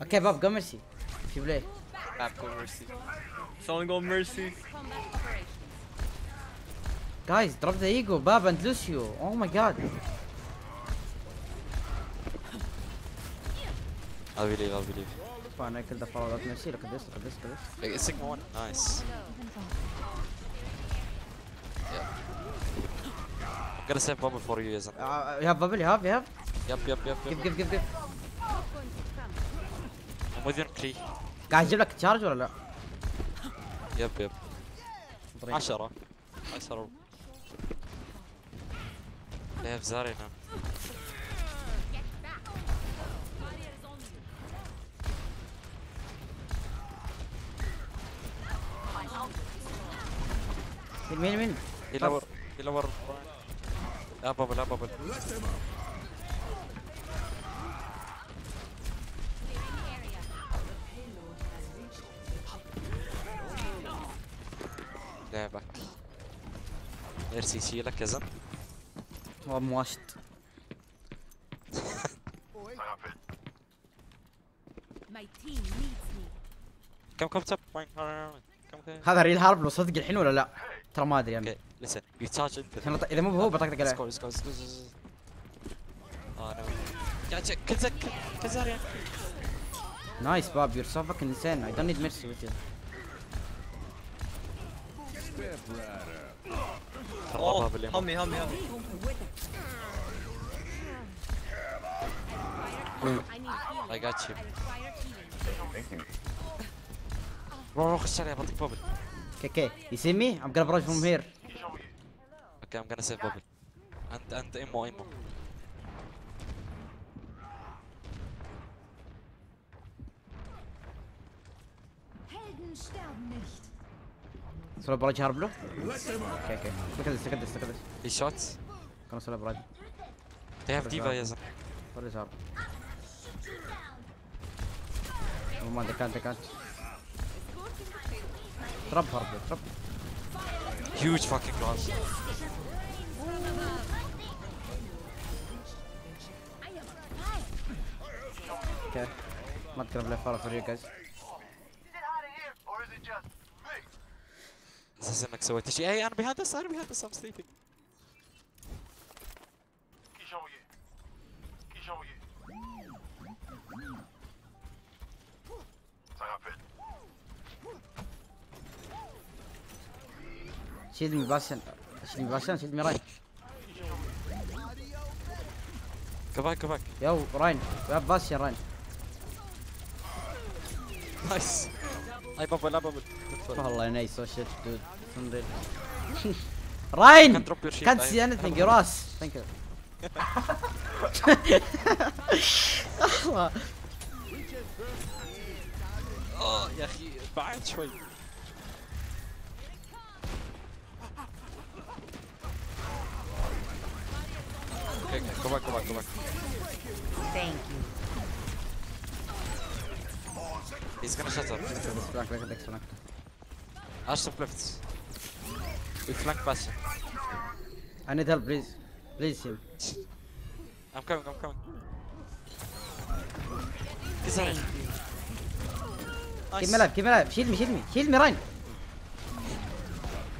Ok, Bob, go Mercy. S'il vous plaît. Bob, go Mercy. Someone go Mercy. Guys, drop the ego, Bob and Lucio. Oh my god. I'll believe, I'll believe. Fine, I killed the follow up Mercy. Look at this, look at this, look at this. It's Sigma 1. Nice. Yeah. I'm gonna save bubble for you, Yazan. Uh, you have bubble? You have? You have? Yep, yep, yep. yep. Give, give, give, give. مذن كلي. قاعد يجيب لك تشارج ولا لا؟ يب يب. 10 10 ليف في زارينا نعم. مين مين؟ يلور يلور لا بابل لا بابل. لعبك. ار سي سي لك يا زلمة. هو مواشط كم كم تب هذا ريل هارب لو صدق الحين ولا لا؟ ترى ما أدري يعني. لسن يو انت إذا مو هو بطقطق عليه. سكور سكور سكور كل زك كل زاريا نايس باب يور سو فاكن انسان اي دونت نيد ميرسي وذ you خربها Oh, باليمين help me, help me, help me. I need healing. I got you I require healing. روح روح خش عليها بعطيك بابل Okay, okay. You see me? I'm gonna brush from here. اوكي I'm gonna save bubble and and امو امو Solo barrage hard blue? Okay, okay. Look at this, look at this, look at this. He shot. Gonna solo barrage. They have Diva, yes. What is hard? Come on, they can't, they can't. Trap hard blue. Huge fucking glass. Okay. Mud grab left for you guys. أحس إنك سويت شيء. اي أنا behind us أنا behind us I'm sleeping. شيل مي باشن شيل مي باشن شيل مي راين كفاك كفاك يو راين باشن راين نايس اي بابا لا بابا والله نايس وش دود تنضيف راين كانت سيانتني جراس ثانك يو الله آه يا أخي بعد شوي Go back, go back, go back. Thank you. He's gonna shut up. Back, back, back, back. Ashraf left. We flank Bastion. I need help, please. Please, him. I'm coming, I'm coming. On it. Keep me alive, keep me alive. Shield me, shield me. Shield me, Ryan.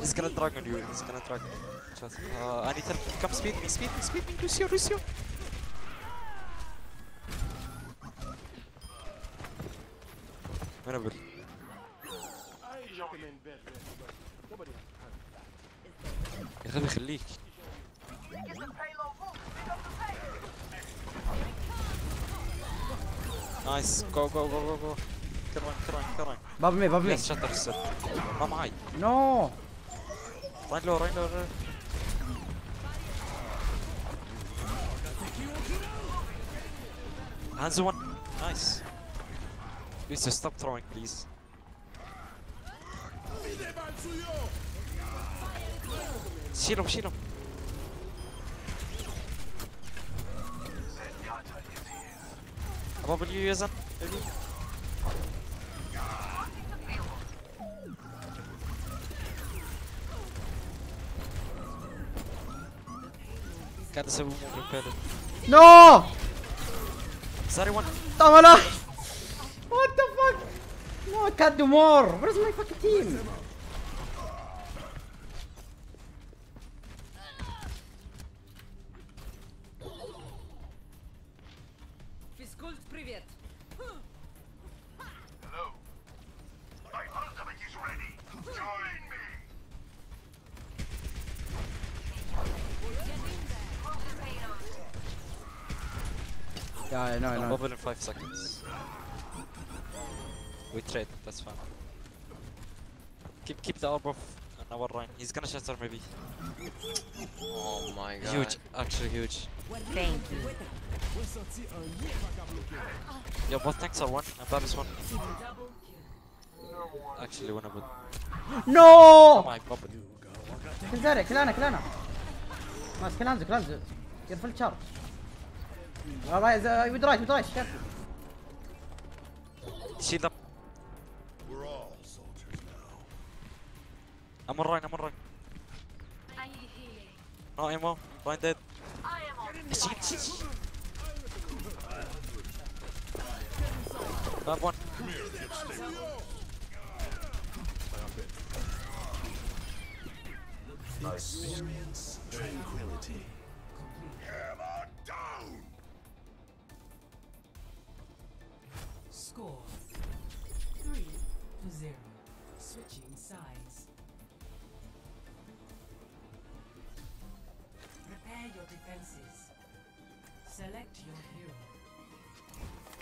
He's gonna drag on you. He's gonna drag. Just, uh, I need help. Come speed me, speed me, speed me. Lucio, Lucio. Ik heb. Nice, go, go, go, go, go. Kerang, kerang. Bab me, bab me. Yes, shutter, sir. Bab. No. Right low, right low, right low. Hands one. Nice. Please just stop throwing, please. Silent, silent. Avant bon, lui, Azan. No! Sorry, one. What the fuck? No, cadê o Mor? Where's my fucking team? Yeah, I know, I I'll know. bubble in 5 seconds. We trade, that's fine. Keep keep the orb off on our line. He's gonna shatter maybe. Oh my god. Huge, actually huge. Thank you. Yo, both tanks are one, and Bab is one. Actually winnable. Oh No! my bubble. كل ذلك كلانا كلانا نايس كل هانزو كل هانزو ير فل تشارج Vai, vai, withdraw, withdraw, chef. Shield up. We're all soldiers now. I'm on right, I'm on right. I need healing. No ammo, blinded. I am on fire. Not one. Come here, dipstick. Nice. Experience tranquility.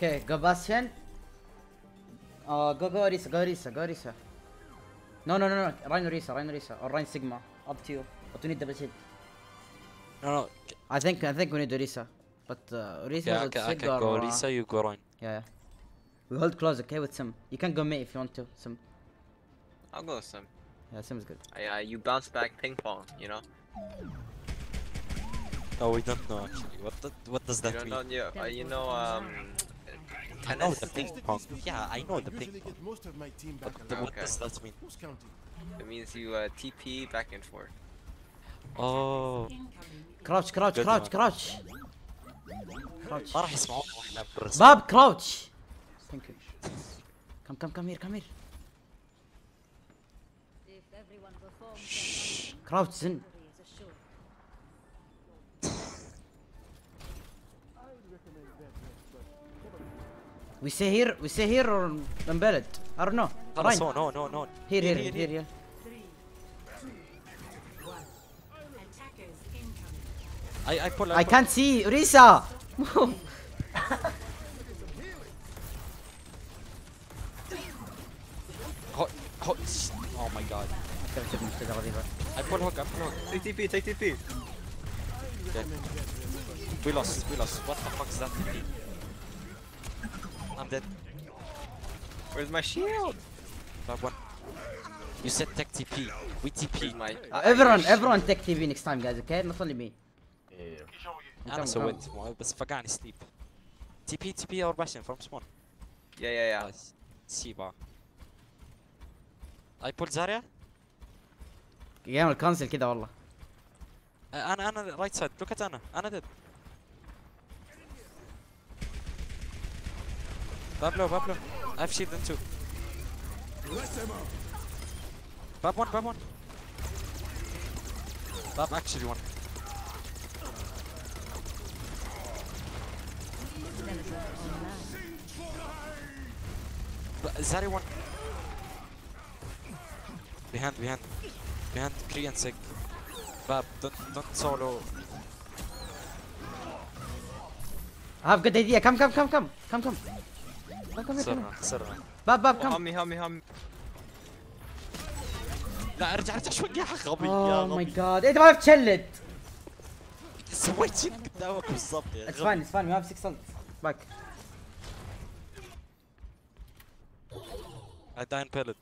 Okay, go Bastion. Uh, go go Orisa, go Orisa, go Orisa. No, no, no, no. Rhino Orisa, Rhino Orisa, or Rhino Sigma. Up to you. But we need double shield. No, no. I think, I think we need Orisa. But uh, Orisa Yeah, I with can, I can or, go uh, you go Ryan. Yeah, yeah. We hold close, okay, with Sim. You can go me if you want to. Sim. I'll go with Sim. Yeah, Sim is good. I, uh, you bounce back ping pong, you know? No, we don't know actually. What the, what does You that don't mean? know, you, uh, you know, um... I know Tennis? the ping pong. Yeah, I know the ping usually pong. get most of my team But back the, alive. what Okay. does that mean? Who's counting? It means you uh, TP back and forth. Oh. Incoming. Crouch, crouch, Good crouch, one. crouch. Crouch. ما راح يسمعونا واحنا بالرسم. Bob, crouch. Thank you. Come, come, come here, come here. If everyone performs, Crouch, Zin. We stay here, we stay here or Embellet? I don't know. خلاص Ryan. no no no no. Here, here, here, here. Three, two, one. Attackers incoming. I I pull. I pull. can't see. Risa! Ho- ho- sh- oh my god. I pull hook. I pull hook. Take TP, take TP! Okay. We lost. We lost. What the fuck is that? I'm dead. Where's my shield? Bad one. You said tech TP. We Where's TP. my... everyone, everyone take TV next time, guys, okay? Not only me. انا كم- سويت مو- بس فقعني سليب تي بي تي بي اور باشن فروم سمون Yeah, yeah, yeah. سيبا اي بول زاريا يعمل كانسل كذا والله. انا انا رايت سايد لوك ات انا انا ديد Top low, pop low. I have shield and two. Bab one, Bab one. Bab actually one. Zari one. Behind, behind. Behind Kree and Sig. Bab, don't, don't solo. I have a good idea. Come, come, come, come. Come, come. بسرعة بسرعة باب باب كم همي همي همي لا ارجع ارجع شوي يا غبي يا غبي ماي جاد انت ما عرفت تشلد سويت شيء قدامك بالضبط يا غبي اسفاني اسفاني ما امسك سلط باك داين بيلت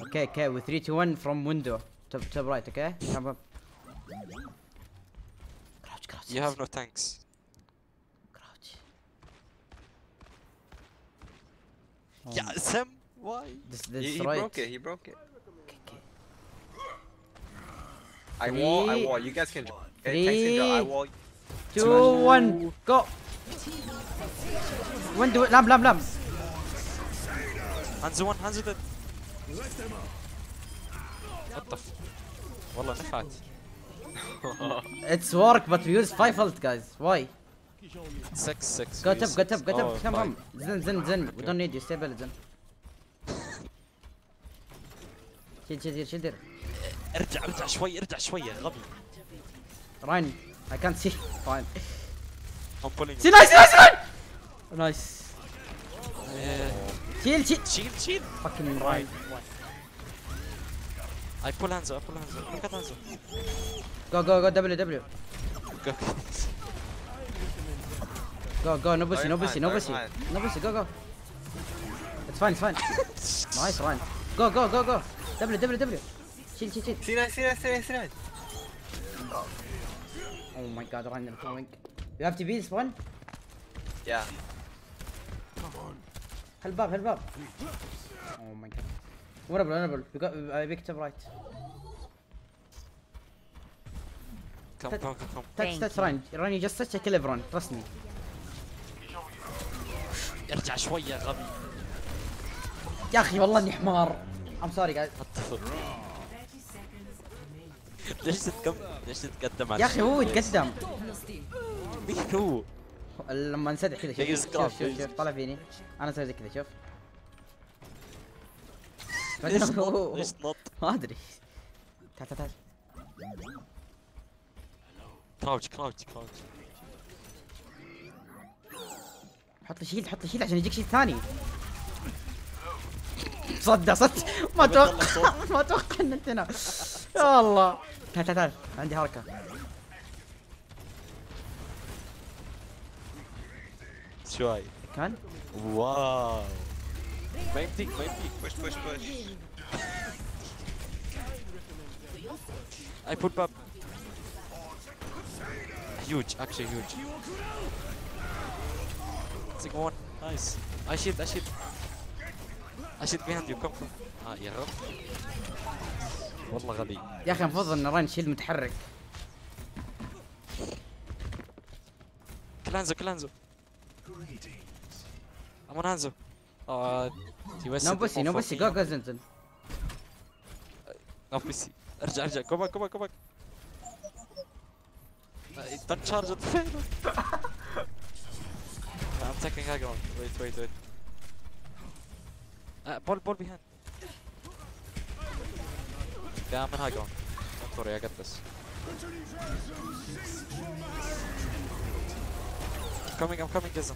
أوكي أوكي و 3 2 1 فروم ويندو توب رايت أوكي كم You have no tanks. Yeah, Sam why This, this He, he right. broke it, he broke it. Okay, okay. I wall, I Three, wall. You guys can... Uh, three, tanks can go, I wall. Two, one, go. وين دو لام لام لام هانزو 1 هانزو ديد وات والله نفعت It's work but we use 5 ult guys. Why? 6 6 Go top, go top, go Oh, top. Come on. Zen, zen, zen. We don't need you. Stay back, zen. شيل شيل شيل دير. ارجع ارجع شوي ارجع شوي غبي Ryan. I can't see. Fine. I'm pulling See nice, nice! Nice. Eh, شيل شيل. شيل شيل Fucking Ryan. I pull Hanzo I pull Hanzo look at Hanzo Go, go, go. W, W. Go. Go, go. No pussy, no Very pussy, no pussy. No pussy. Go, go. It's fine, it's fine. nice, Ryan. Go, go, go, go. W, W, W. شيل شيل شيل. C9, C9, C9, C9. Oh my god, Ryan, they're coming. You have to be this one. Yeah. هالباب هالباب Oh my god Honorable, honorable. We got I picked up right. come come come come Touch, touch. Ryan. Ryan, you just touch a kill everyone. Trust me. ارجع شوي يا غبي يا أخي والله إني حمار. 30 seconds remaining. ليش تتقدم ليش تتقدم يا أخي هو يتقدم. مين هو؟ لما انسدح كذا شوف شوف شوف. شوف طلع فيني. أنا أسوي زي كذا شوف. ليش نط؟ ليش نط؟ ما أدري. تعال تعال تعال. كراوتش كراوتش كراوتش حط لي شيلد حط لي شيلد عشان يجيك شيلد ثاني. صدق صدق ما أتوقع ما أتوقع إن أنت هنا. يا الله. تعال تعال تعال. عندي حركة. شوي. كان واو. ما يمديك ما يمديك Push, push, push. I put bab huge actually huge. Take one. Nice. I shield I shield I shield behind you come come. آه يا رب والله غبي. يا أخي المفروض إن راين شيلد متحرك. كلانزو كلانزو. امون هانزو آه نو بوسي نو بوسي جو جو زنزن نو بيسي ارجع ارجع كوبا كوبا كوبا Don't charge it. second guy going. Wait, wait, wait. Uh, ball, ball behind. Yeah, I'm in high. Don't worry, I got this. I'm coming, I'm coming, Gizm.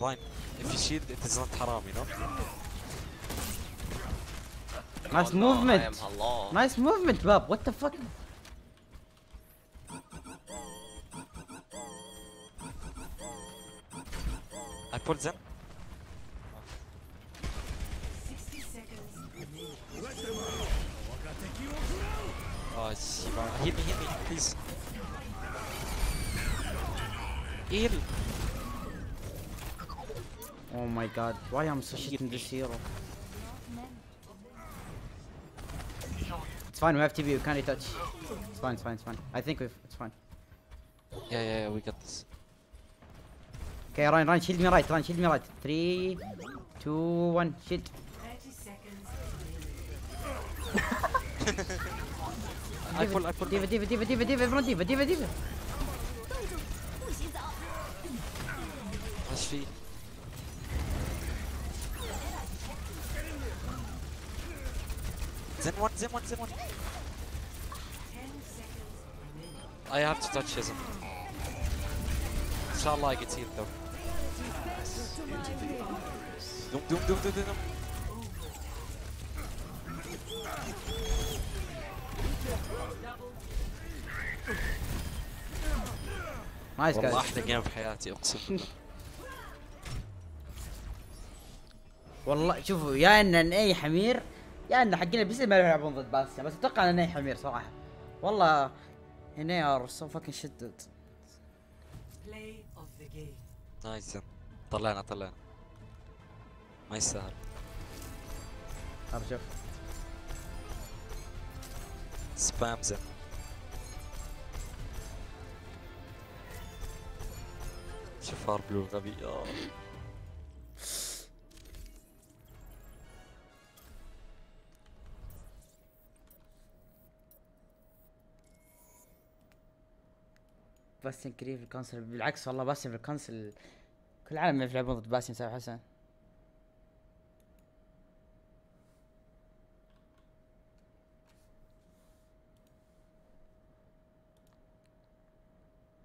Fine. If you shield, it is not haram, you know? Nice oh, no, movement! Nice movement, Bob. What the fuck? towards them. Oh, Shiva. Hit me, hit me, please. Heal. Oh my god, why am I so shit in this hero? It's fine, we have TV, we can't touch. It's fine, it's fine, it's fine. I think we've, it's fine. Yeah, yeah, yeah, we got this. Okay, Ryan, Ryan, shield me right, Ryan, shield me right. Three, two, one, shield. 30 seconds I pull, I pull. Diva, diva, diva, diva, diva, everyone diva, diva, diva. Rush fee. Zen one, Zen one, Zen one. 10 seconds remaining. I have to touch his. Inshallah I get healed though. Doom, doom, doom, doom, doom. Nice والله. أحلى جيم في حياتي اقسم بالله والله شوفوا يا إن اي حمير يا إن حقين البي سي ما يلعبون ضد باسيا بس أتوقع إن اي حمير صراحة والله هنا ار سو فاكن شدد. نايس. طلعنا طلعنا. ما يستاهل. شوف سبام زن شفار بلو غبي آه. باسم كريم في الكونسل. بالعكس والله باسم في الكونسل كل العالم يعرف يلعبون ضد باسم سامح حسن.